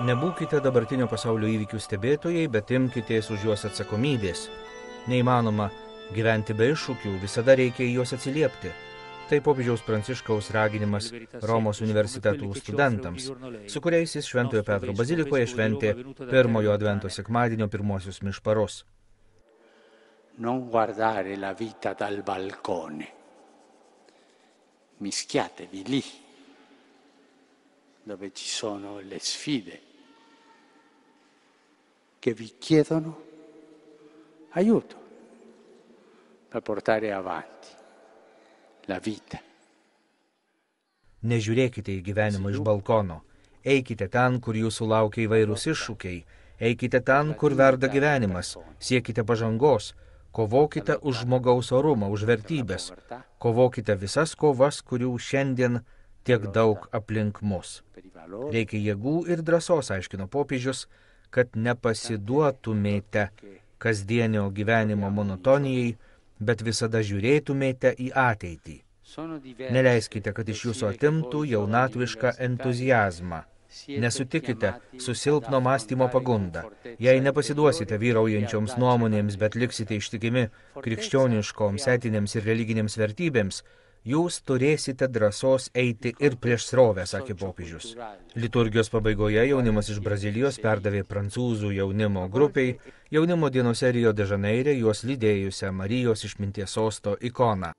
Nebūkite dabartinio pasaulio įvykių stebėtojai, bet imkitės už juos atsakomybės. Neįmanoma gyventi be iššūkių, visada reikia į juos atsiliepti. Tai popiežiaus pranciškaus raginimas Romos universitetų studentams, su kuriais jis Šventojo Petro bazilikoje šventė pirmojo advento sekmadienio pirmosius mišparus. Non guardare la vita dal balcone. Mischiatevi lì, dove ci sono le sfide che vi chiedono aiuto per portare avanti la vita. Nežiūrėkite į gyvenimą iš balkono. Eikite ten, kur jūsų laukia įvairūs iššūkiai. Eikite ten, kur verda gyvenimas. Siekite pažangos. Kovokite už žmogaus orumą, už vertybės. Kovokite visas kovas, kurių šiandien tiek daug aplink mus. Reikia jėgų ir drąsos, aiškino popiežius, kad nepasiduotumėte kasdienio gyvenimo monotonijai, bet visada žiūrėtumėte į ateitį. Neleiskite, kad iš jūsų atimtų jaunatvišką entuzijazmą. Nesutikite su silpno mąstymo pagunda. Jei nepasiduosite vyraujančioms nuomonėms, bet liksite ištikimi krikščioniškoms, etinėms ir religinėms vertybėms, jūs turėsite drąsos eiti ir prieš srovę, sakė popiežius. Liturgijos pabaigoje jaunimas iš Brazilijos perdavė prancūzų jaunimo grupiai jaunimo dienose Rio de Žaneire juos lydėjusią Marijos išminties sosto ikoną.